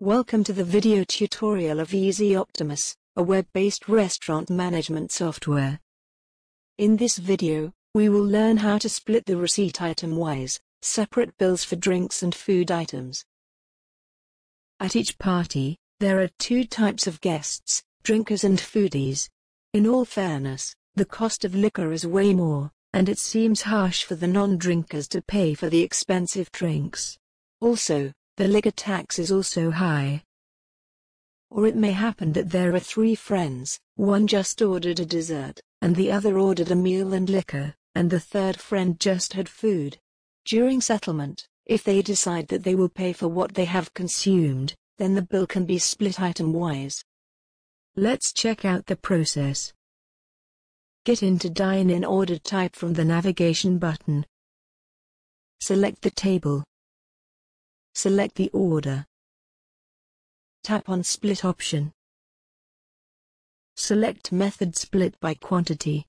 Welcome to the video tutorial of eZee Optimus, a web-based restaurant management software. In this video, we will learn how to split the receipt item-wise, separate bills for drinks and food items. At each party, there are two types of guests, drinkers and foodies. In all fairness, the cost of liquor is way more, and it seems harsh for the non-drinkers to pay for the expensive drinks. Also, the liquor tax is also high. Or it may happen that there are three friends, one just ordered a dessert, and the other ordered a meal and liquor, and the third friend just had food. During settlement, if they decide that they will pay for what they have consumed, then the bill can be split item-wise. Let's check out the process. Get into Dine-in order type from the navigation button. Select the table. Select the order. Tap on Split option. Select Method Split by Quantity.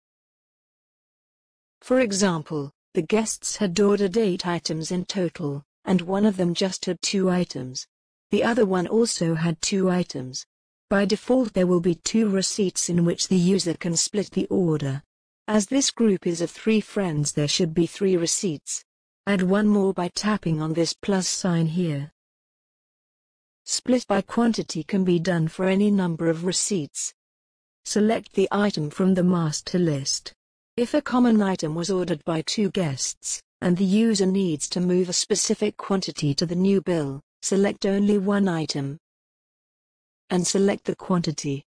For example, the guests had ordered 8 items in total, and one of them just had 2 items. The other one also had 2 items. By default there will be 2 receipts in which the user can split the order. As this group is of 3 friends there should be 3 receipts. Add one more by tapping on this plus sign here. Split by quantity can be done for any number of receipts. Select the item from the master list. If a common item was ordered by two guests, and the user needs to move a specific quantity to the new bill, select only one item. And select the quantity.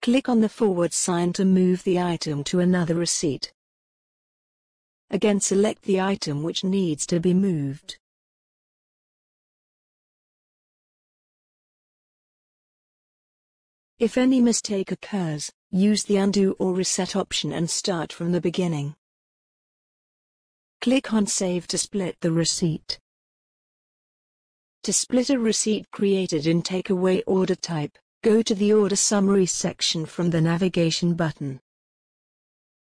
Click on the forward sign to move the item to another receipt. Again select the item which needs to be moved. If any mistake occurs, use the undo or reset option and start from the beginning. Click on Save to split the receipt. To split a receipt created in takeaway order type, go to the Order Summary section from the navigation button.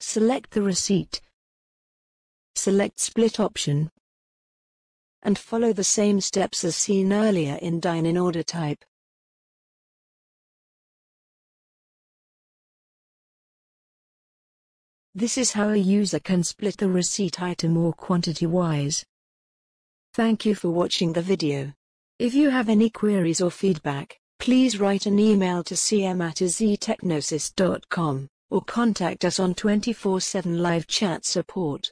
Select the receipt, Select Split option and follow the same steps as seen earlier in Dine-in order type. This is how a user can split the receipt item or quantity-wise. Thank you for watching the video. If you have any queries or feedback, please write an email to cm at ezeetechnosys.com or contact us on 24-7 live chat support.